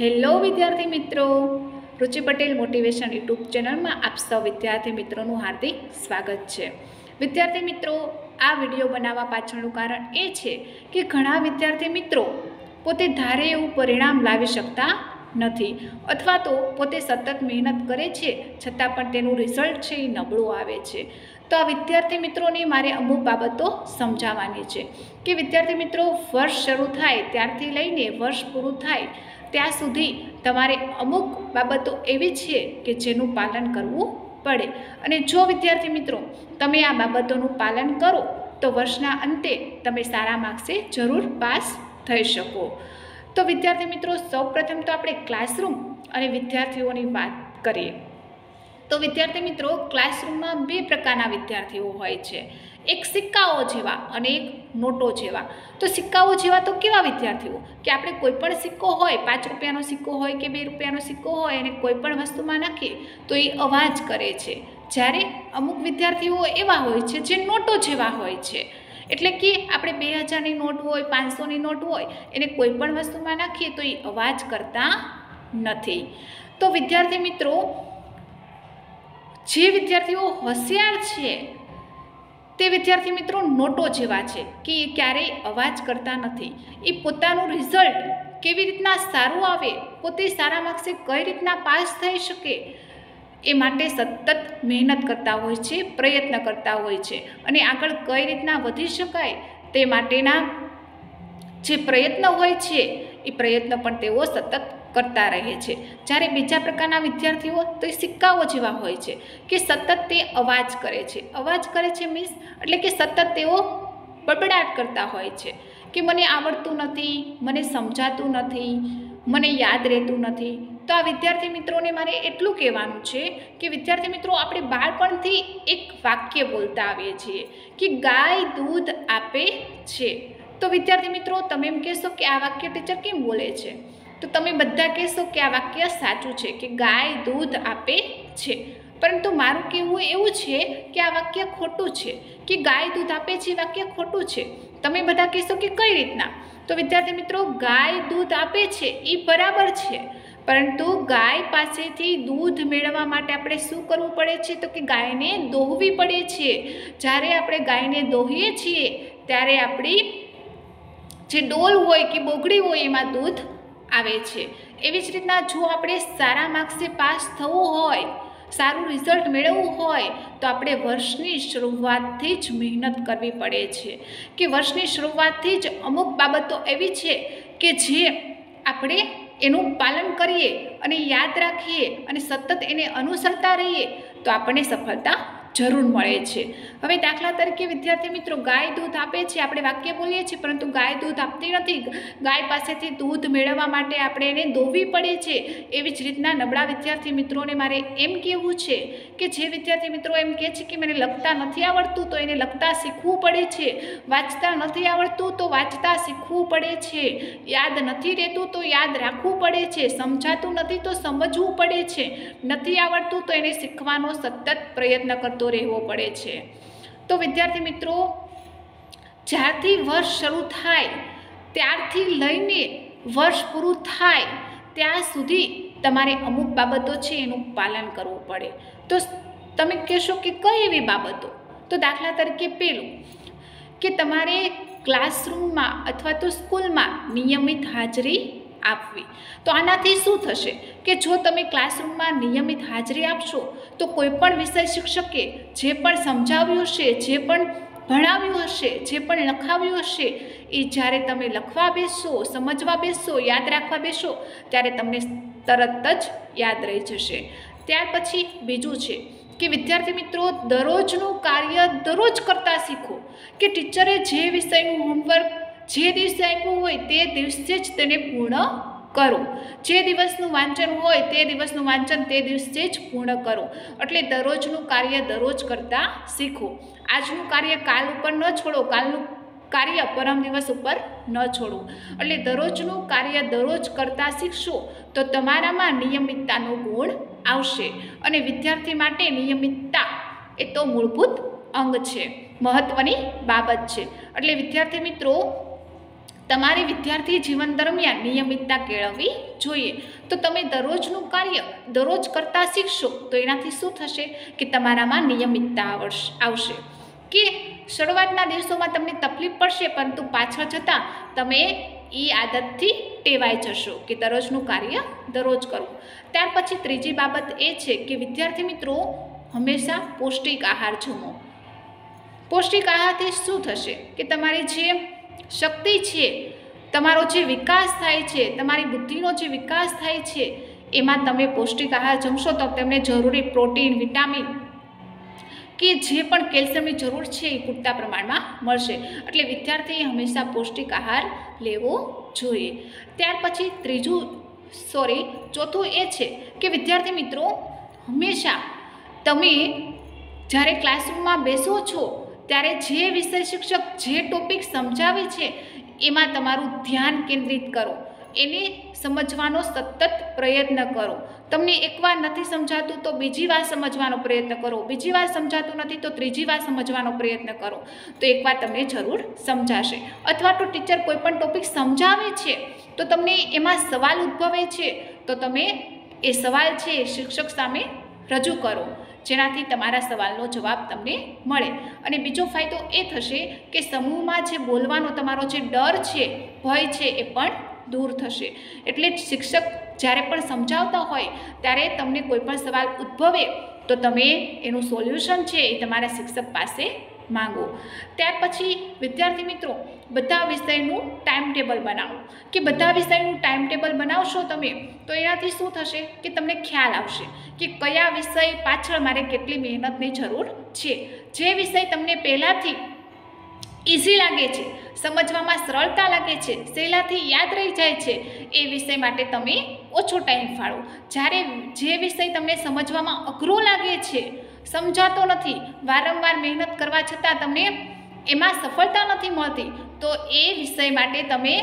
Hello વિદ્યાર્થી મિત્રો, રુચિ Patel motivation YouTube ચેનલમાં આપ સૌ વિદ્યાર્થી મિત્રોનું હાર્દિક સ્વાગત છે. વિદ્યાર્થી મિત્રો, આ વીડિયો બનાવવા પાછળનું કારણ એ છે કે ઘણા વિદ્યાર્થી મિત્રો પોતે ધારે એવું પરિણામ લાવી શકતા નથી અથવા તો પોતે સતત મહેનત કરે છે છતાં પણ તેનું રિઝલ્ટ છે એ નબળું આવે છે. તો આ વિદ્યાર્થી મિત્રોને મારે અમુક બાબતો સમજાવવાની છે કે વિદ્યાર્થી મિત્રો, વર્ષ શરૂ થાય ત્યારથી લઈને વર્ષ પૂરું થાય ત્યાં સુધી તમારે અમુક બાબતો એવી છે કે જેનું પાલન કરવું પડે. અને જો વિદ્યાર્થી મિત્રો, તમે આ બાબતોનું પાલન કરો, તો વર્ષના અંતે તમે સારા માર્ક્સે જરૂર પાસ થઈ શકો. તો વિદ્યાર્થી મિત્રો, સૌપ્રથમ તો આપણે ક્લાસરૂમ અને વિદ્યાર્થીઓની વાત કરીએ. તો વિદ્યાર્થી મિત્રો ક્લાસરૂમમાં બે પ્રકારના વિદ્યાર્થીઓ હોય છે. એક સિક્કાઓ જેવા અને એક નોટો જેવા. તો સિક્કાઓ જેવા તો કેવા વિદ્યાર્થીઓ? કે આપણે કોઈ પણ સિક્કો હોય, પાંચ રૂપિયાનો સિક્કો હોય કે બે રૂપિયાનો સિક્કો હોય અને કોઈ પણ વસ્તુમાં નાખીએ, તો એ અવાજ કરે છે. જ્યારે અમુક વિદ્યાર્થીઓ એવા હોય છે જે નોટો જેવા હોય છે. એટલે કે આપણે બે હજારની નોટ હોય, પાંચસોની નોટ હોય, એને કોઈ પણ વસ્તુમાં નાખીએ તો એ અવાજ કરતા નથી. તો વિદ્યાર્થી મિત્રો જે વિદ્યાર્થીઓ હોશિયાર છે, તે વિદ્યાર્થી મિત્રો નોટો જેવા છે કે એ ક્યારેય અવાજ કરતા નથી. એ પોતાનું રિઝલ્ટ કેવી રીતના સારું આવે, પોતે સારા માર્ક્સે કઈ રીતના પાસ થઈ શકે, એ માટે સતત મહેનત કરતા હોય છે, પ્રયત્ન કરતા હોય છે અને આગળ કઈ રીતના વધી શકાય તે માટેના જે પ્રયત્ન હોય છે, એ પ્રયત્ન પણ તેઓ સતત કરતા રહે છે. જ્યારે બીજા પ્રકારના વિદ્યાર્થીઓ તો એ સિક્કાઓ જેવા હોય છે કે સતત તે અવાજ કરે છે. અવાજ કરે છે મીન્સ એટલે કે સતત તેઓ બબડાટ કરતા હોય છે કે મને આવડતું નથી, મને સમજાતું નથી, મને યાદ રહેતું નથી. તો આ વિદ્યાર્થી મિત્રોને મારે એટલું કહેવાનું છે કે વિદ્યાર્થી મિત્રો, આપણે બાળપણથી એક વાક્ય બોલતા આવીએ છીએ કે ગાય દૂધ આપે છે. તો વિદ્યાર્થી મિત્રો, તમે એમ કહેશો કે આ વાક્ય ટીચર કેમ બોલે છે? તો તમે બધા કહેશો કે આ વાક્ય સાચું છે કે ગાય દૂધ આપે છે. પરંતુ મારું કહેવું એવું છે કે આ વાક્ય ખોટું છે કે ગાય દૂધ આપે છે વાક્ય ખોટું છે. તમે બધા કહેશો કે કઈ રીતના? તો વિદ્યાર્થી મિત્રો, ગાય દૂધ આપે છે એ બરાબર છે. પરંતુ ગાય પાસેથી દૂધ મેળવવા માટે આપણે શું કરવું પડે છે? તો કે ગાયને દોહવી પડે છે. જ્યારે આપણે ગાયને દોહીએ છીએ, ત્યારે આપણી જે ડોલ હોય કે બોગડી હોય એમાં દૂધ આવે છે. એવી જ રીતના જો આપણે સારા માર્ક્સે પાસ થવું હોય, સારું રિઝલ્ટ મેળવવું હોય, તો આપણે વર્ષની શરૂઆતથી જ મહેનત કરવી પડે છે. કે વર્ષની શરૂઆતથી જ અમુક બાબતો એવી છે કે જે આપણે એનું પાલન કરીએ અને યાદ રાખીએ અને સતત એને અનુસરતા રહીએ, તો આપણને સફળતા જરૂર મળે છે. હવે દાખલા તરીકે વિદ્યાર્થી મિત્રો, ગાય દૂધ આપે છે, આપણે વાક્ય બોલીએ છીએ, પરંતુ ગાય દૂધ આપતી નથી. ગાય પાસેથી દૂધ મેળવવા માટે આપણે એને દોવી પડે છે. એવી જ રીતના નબળા વિદ્યાર્થી મિત્રોને મારે એમ કહેવું છે કે જે વિદ્યાર્થી મિત્રો એમ કહે છે કે મને લખતા નથી આવડતું, તો એને લખતા શીખવું પડે છે. વાંચતા નથી આવડતું, તો વાંચતા શીખવું પડે છે. યાદ નથી રહેતું, તો યાદ રાખવું પડે છે. સમજાતું નથી, તો સમજવું પડે છે. નથી આવડતું, તો એને શીખવાનો સતત પ્રયત્ન કરતો રહેવો પડે છે. તો વિદ્યાર્થી મિત્રો, જ્યારથી વર્ષ શરૂ થાય, ત્યારથી લઈને વર્ષ પૂરું થાય, ત્યાં સુધી તમારે અમુક બાબતો છે એનું પાલન કરવું પડે. તો તમે કહેશો કે કઈ એવી બાબતો? તો દાખલા તરીકે પેલું, કે તમારે ક્લાસરૂમમાં અથવા તો સ્કૂલમાં નિયમિત હાજરી આપવી. તો આનાથી શું થશે? કે જો તમે ક્લાસરૂમમાં નિયમિત હાજરી આપશો, તો કોઈપણ વિષય શિક્ષકે જે પણ સમજાવ્યું હશે, જે પણ ભણાવ્યું હશે, જે પણ લખાવ્યું હશે, એ જ્યારે તમે લખવા બેસશો સમજવા બેસશો યાદ રાખવા બેસો, ત્યારે તમને તરત જ યાદ રહી જશે. ત્યાર પછી બીજું છે કે વિદ્યાર્થી મિત્રો, દરરોજનું કાર્ય દરરોજ કરતાં શીખો કે ટીચરે જે વિષયનું હોમવર્ક જે દિવસે આપ્યું હોય તે દિવસે જ તેને પૂર્ણ કરો. જે દિવસનું વાંચન હોય તે દિવસનું વાંચન તે દિવસે જ પૂર્ણ કરો. એટલે દરરોજનું કાર્ય દરરોજ કરતાં શીખો. આજનું કાર્ય કાલ ઉપર ન છોડો, કાલનું કાર્ય પરમ દિવસ ઉપર ન છોડો. એટલે દરરોજનું કાર્ય દરરોજ કરતાં શીખશો તો તમારામાં નિયમિતતાનો ગુણ આવશે. અને વિદ્યાર્થી માટે નિયમિતતા એ તો મૂળભૂત અંગ છે. મહત્ત્વની બાબત છે. એટલે વિદ્યાર્થી મિત્રો તમારી વિદ્યાર્થી જીવન દરમિયાન નિયમિતતા કેળવવી જોઈએ. તો તમે દરરોજનું કાર્ય દરરોજ કરતાં શીખશો, તો એનાથી શું થશે કે તમારામાં નિયમિતતા આવશે કે શરૂઆતના દિવસોમાં તમને તકલીફ પડશે, પરંતુ પાછળ જતાં તમે એ આદતથી ટેવાઈ જશો કે દરરોજનું કાર્ય દરરોજ કરવું ત્યાર પછી ત્રીજી બાબત એ છે કે વિદ્યાર્થી મિત્રો, હંમેશા પૌષ્ટિક આહાર જમો. પૌષ્ટિક આહારથી શું થશે કે તમારી જે શક્તિ છે, તમારો જે વિકાસ થાય છે, તમારી બુદ્ધિનો જે વિકાસ થાય છે, એમાં તમે પૌષ્ટિક આહાર જમશો તો તેમને જરૂરી પ્રોટીન, વિટામિન કે જે પણ કેલ્શિયમની જરૂર છે એ પૂરતા પ્રમાણમાં મળશે. એટલે વિદ્યાર્થીએ હંમેશા પૌષ્ટિક આહાર લેવો જોઈએ. ત્યાર પછી ત્રીજું સોરી ચોથું એ છે કે વિદ્યાર્થી મિત્રો, હંમેશા તમે જ્યારે ક્લાસરૂમમાં બેસો છો ત્યારે જે વિષય શિક્ષક જે ટોપિક સમજાવે છે, એમાં તમારું ધ્યાન કેન્દ્રિત કરો. એને સમજવાનો સતત પ્રયત્ન કરો. તમને એકવાર નથી સમજાતું તો બીજી વાર સમજવાનો પ્રયત્ન કરો. બીજી વાર સમજાતું નથી તો ત્રીજી વાર સમજવાનો પ્રયત્ન કરો. તો એકવાર તમને જરૂર સમજાશે. અથવા તો ટીચર કોઈ પણ ટોપિક સમજાવે છે, તો તમને એમાં સવાલ ઉદ્ભવે છે, તો તમે એ સવાલ છે શિક્ષક સામે રજૂ કરો. જેનાથી તમારા સવાલનો જવાબ તમને મળે. અને બીજો ફાયદો એ થશે કે સમૂહમાં જે બોલવાનો તમારો જે ડર છે, ભય છે એ પણ દૂર થશે. એટલે શિક્ષક જ્યારે પણ સમજાવતા હોય, ત્યારે તમને કોઈ પણ સવાલ ઉદ્ભવે તો તમે એનું સોલ્યુશન છે એ તમારા શિક્ષક પાસે માંગો. ત્યાર પછી, વિદ્યાર્થી મિત્રો, બધા વિષયનું ટાઈમ ટેબલ બનાવો. કે બધા વિષયનું ટાઈમ ટેબલ બનાવશો તમે, તો એનાથી શું થશે? કે તમને ખ્યાલ આવશે કે કયા વિષય પાછળ મારે કેટલી મહેનતની જરૂર છે. જે વિષય તમને પહેલાંથી ઇઝી લાગે છે, સમજવામાં સરળતા લાગે છે, સહેલાથી યાદ રહી જાય છે, એ વિષય માટે તમે ઓછો ટાઈમ ફાળો. જ્યારે જે વિષય તમને સમજવામાં અઘરો લાગે છે, સમજાતો નથી, વારંવાર મહેનત કરવા છતાં તમને એમાં સફળતા નથી મળતી, તો એ વિષય માટે તમે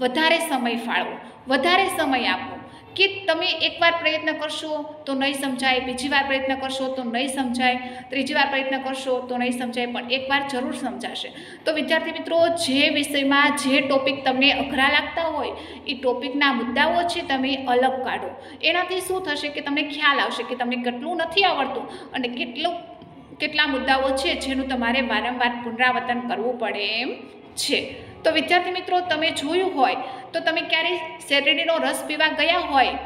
વધારે સમય ફાળવો વધારે સમય આપો. કે તમે એકવાર પ્રયત્ન કરશો તો નહીં સમજાય, બીજી વાર પ્રયત્ન કરશો તો નહીં સમજાય, ત્રીજી વાર પ્રયત્ન કરશો તો નહીં સમજાય, પણ એકવાર જરૂર સમજાશે. તો વિદ્યાર્થી મિત્રો, જે વિષયમાં જે ટોપિક તમને અઘરા લાગતા હોય, એ ટોપિકના મુદ્દાઓ છે તમે અલગ કાઢો. એનાથી શું થશે કે તમને ખ્યાલ આવશે કે તમને કેટલું નથી આવડતું અને કેટલું, કેટલા મુદ્દાઓ છે જેનું તમારે વારંવાર પુનરાવર્તન કરવું પડે એમ છે. તો વિદ્યાર્થી મિત્રો, તમે જોયું હોય તો તમે ક્યારેય શેરડીનો રસ પીવા ગયા હોય,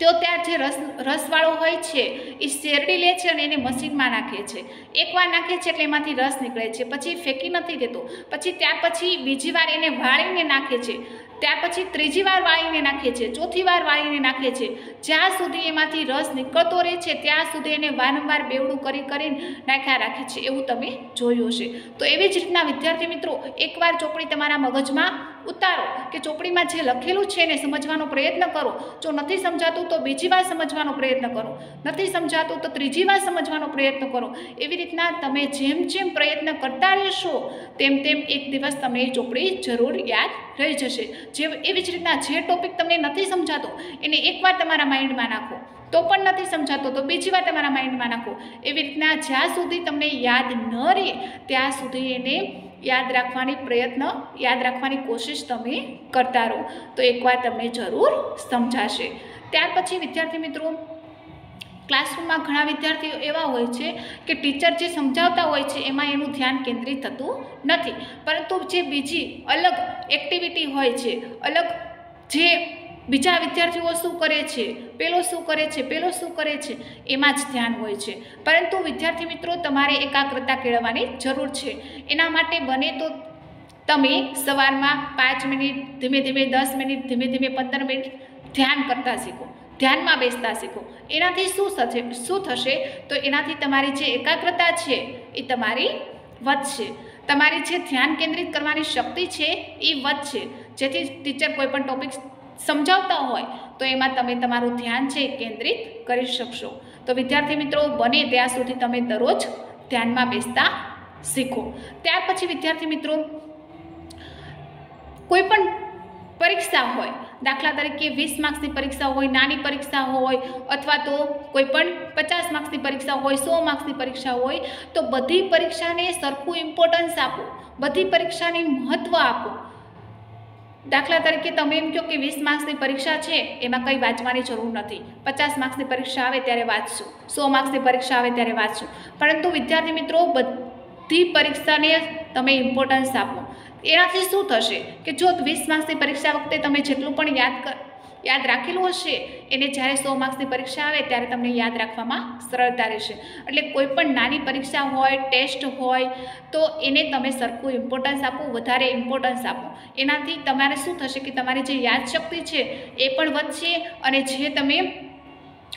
તો ત્યાં જે રસ, રસવાળો હોય છે, એ શેરડી લે છે અને એને મશીનમાં નાખે છે. એકવાર નાખે છે એટલે એમાંથી રસ નીકળે છે. પછી ફેંકી નથી દેતો. પછી ત્યાર પછી બીજી વાર એને વાળીને નાખે છે. ત્યાર પછી ત્રીજી વાર વાળીને નાખે છે, ચોથી વાર વાળીને નાખે છે. જ્યાં સુધી એમાંથી રસ નીકળતો રહે છે, ત્યાં સુધી એને વારંવાર બેવડું કરી કરીને નાખ્યા રાખે છે, એવું તમે જોયું હશે. તો એવી જ રીતના વિદ્યાર્થી મિત્રો, એકવાર ચોપડી તમારા મગજમાં ઉતારો કે ચોપડીમાં જે લખેલું છે એને સમજવાનો પ્રયત્ન કરો. જો નથી સમજાતું તો બીજી વાર સમજવાનો પ્રયત્ન કરો. નથી સમજાતું તો ત્રીજી વાર સમજવાનો પ્રયત્ન કરો. એવી રીતના તમે જેમ જેમ પ્રયત્ન કરતા રહેશો, તેમ તેમ એક દિવસ તમને એ ચોપડી જરૂર યાદ રહી જશે. જે એવી જ રીતના જે ટોપિક તમને નથી સમજાતો, એને એકવાર તમારા માઇન્ડમાં નાખો. તો પણ નથી સમજાતો, તો બીજી વાર તમારા માઇન્ડમાં નાખો. એવી રીતના જ્યાં સુધી તમને યાદ ન રહે, ત્યાં સુધી એને યાદ રાખવાની પ્રયત્ન, યાદ રાખવાની કોશિશ તમે કરતા રહો. તો એકવાર તમને જરૂર સમજાશે. ત્યાર પછી વિદ્યાર્થી મિત્રો ક્લાસરૂમમાં ઘણા વિદ્યાર્થીઓ એવા હોય છે કે ટીચર જે સમજાવતા હોય છે, એમાં એનું ધ્યાન કેન્દ્રિત થતું નથી. પરંતુ જે બીજી અલગ એક્ટિવિટી હોય છે, અલગ જે બીજા વિદ્યાર્થીઓ શું કરે છે, પેલો શું કરે છે, પેલો શું કરે છે, એમાં જ ધ્યાન હોય છે. પરંતુ વિદ્યાર્થી મિત્રો, તમારે એકાગ્રતા કેળવવાની જરૂર છે. એના માટે બને તો તમે સવારમાં પાંચ મિનિટ, ધીમે ધીમે દસ મિનિટ, ધીમે ધીમે પંદર મિનિટ ધ્યાન કરતાં શીખો. ધ્યાનમાં બેસતા શીખો. એનાથી શું થશે? શું થશે? તો એનાથી તમારી જે એકાગ્રતા છે, એ તમારી વધશે. તમારી જે ધ્યાન કેન્દ્રિત કરવાની શક્તિ છે, એ વધશે. જેથી ટીચર કોઈપણ ટોપિક સમજાવતા હોય, તો એમાં તમે તમારું ધ્યાન છે કેન્દ્રિત કરી શકશો. તો વિદ્યાર્થી મિત્રો, બને ત્યાં સુધી તમે દરરોજ ધ્યાનમાં બેસતા શીખો. ત્યાર પછી વિદ્યાર્થી મિત્રો, કોઈ પણ પરીક્ષા હોય દાખલા તરીકે વીસ માર્ક્સની પરીક્ષા હોય, નાની પરીક્ષા હોય અથવા તો કોઈ પણ પચાસ માર્ક્સની પરીક્ષા હોય, સો માર્ક્સની પરીક્ષા હોય, તો બધી પરીક્ષાને સરખું ઇમ્પોર્ટન્સ આપો. બધી પરીક્ષાને મહત્ત્વ આપો. દાખલા તરીકે તમે એમ કહો કે વીસ માર્ક્સની પરીક્ષા છે, એમાં કંઈ વાંચવાની જરૂર નથી. પચાસ માર્ક્સની પરીક્ષા આવે ત્યારે વાંચશું. સો માર્ક્સની પરીક્ષા આવે ત્યારે વાંચશું. પરંતુ વિદ્યાર્થી મિત્રો, બધી પરીક્ષાને તમે ઇમ્પોર્ટન્સ આપો. એનાથી શું થશે કે જો વીસ માર્ક્સની પરીક્ષા વખતે તમે જેટલું પણ યાદ કર યાદ રાખેલું હશે, એને જ્યારે સો માર્ક્સની પરીક્ષા આવે ત્યારે તમને યાદ રાખવામાં સરળતા રહેશે. એટલે કોઈ પણ નાની પરીક્ષા હોય, ટેસ્ટ હોય, તો એને તમે સરખું ઇમ્પોર્ટન્સ આપો, વધારે ઇમ્પોર્ટન્સ આપો. એનાથી તમારે શું થશે કે તમારી જે યાદશક્તિ છે એ પણ વધશે અને જે તમે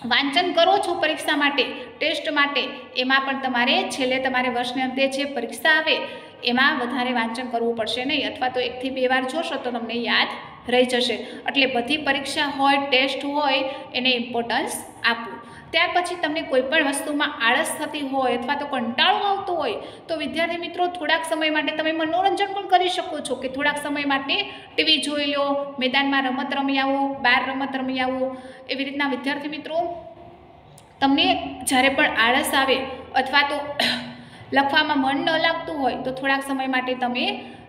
વાંચન કરો છો પરીક્ષા માટે, ટેસ્ટ માટે, એમાં પણ તમારે છેલ્લે તમારે વર્ષને અંતે જે પરીક્ષા આવે એમાં વધારે વાંચન કરવું પડશે નહીં, અથવા તો એકથી બે વાર જોશો તો તમને યાદ રહી જશે. એટલે બધી પરીક્ષા હોય, ટેસ્ટ હોય, એને ઇમ્પોર્ટન્સ આપવું. ત્યાર પછી તમને કોઈપણ વસ્તુમાં આળસ થતી હોય, અથવા તો કંટાળો આવતો હોય, તો વિદ્યાર્થી મિત્રો થોડાક સમય માટે તમે મનોરંજન પણ કરી શકો છો કે થોડાક સમય માટે ટીવી જોઈ લો, મેદાનમાં રમત રમી આવો બહાર રમત રમી આવો. એવી રીતના વિદ્યાર્થી મિત્રો, તમને જ્યારે પણ આળસ આવે, અથવા તો લખવામાં મન ન લાગતું હોય તો થોડાક સમય માટે તમે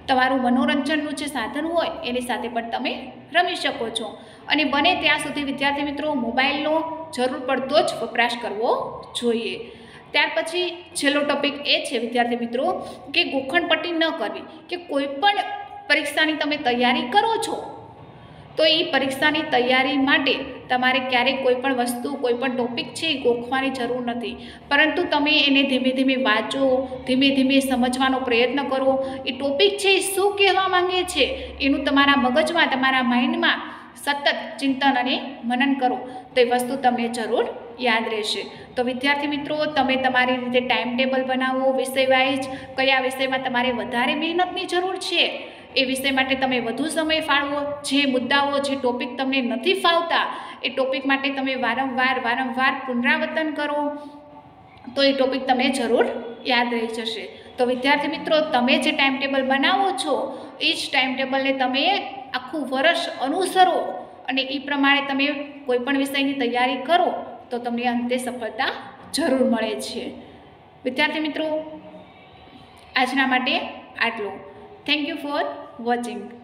તમારું મનોરંજનનું જે સાધન હોય એની સાથે પણ તમે રમી શકો છો. અને બને ત્યાં સુધી વિદ્યાર્થી મિત્રો મોબાઈલનો જરૂર પડતો જ વપરાશ કરવો જોઈએ. ત્યાર પછી છેલ્લો ટોપિક એ છે વિદ્યાર્થી મિત્રો કે ગોખણપટ્ટી ન કરવી. કે કોઈ પણ પરીક્ષાની તમે તૈયારી કરો છો તો એ પરીક્ષાની તૈયારી માટે તમારે ક્યારેય કોઈ પણ વસ્તુ, કોઈ પણ ટોપિક છે એ ગોખવાની જરૂર નથી. પરંતુ તમે એને ધીમે ધીમે વાંચો, ધીમે ધીમે સમજવાનો પ્રયત્ન કરો. એ ટોપિક છે એ શું કહેવા માંગે છે એનું તમારા મગજમાં, તમારા માઇન્ડમાં સતત ચિંતન અને મનન કરો. તો એ વસ્તુ તમને જરૂર યાદ રહેશે. તો વિદ્યાર્થી મિત્રો, તમે તમારી રીતે ટાઈમ ટેબલ બનાવો. વિષય વાઇઝ કયા વિષયમાં તમારે વધારે મહેનતની જરૂર છે? એ વિષય માટે તમે વધુ સમય ફાળવો. જે મુદ્દાઓ, જે ટોપિક તમને નથી ફાવતા, એ ટોપિક માટે તમે વારંવાર વારંવાર પુનરાવર્તન કરો. તો એ ટોપિક તમને જરૂર યાદ રહી જશે. તો વિદ્યાર્થી મિત્રો, તમે જે ટાઈમ ટેબલ બનાવો છો એ જ ટાઈમ ટેબલને તમે આખું વર્ષ અનુસરો અને એ પ્રમાણે તમે કોઈપણ વિષયની તૈયારી કરો, તો તમને અંતે સફળતા જરૂર મળે છે. વિદ્યાર્થી મિત્રો, આજના માટે આટલું. Thank you for watching.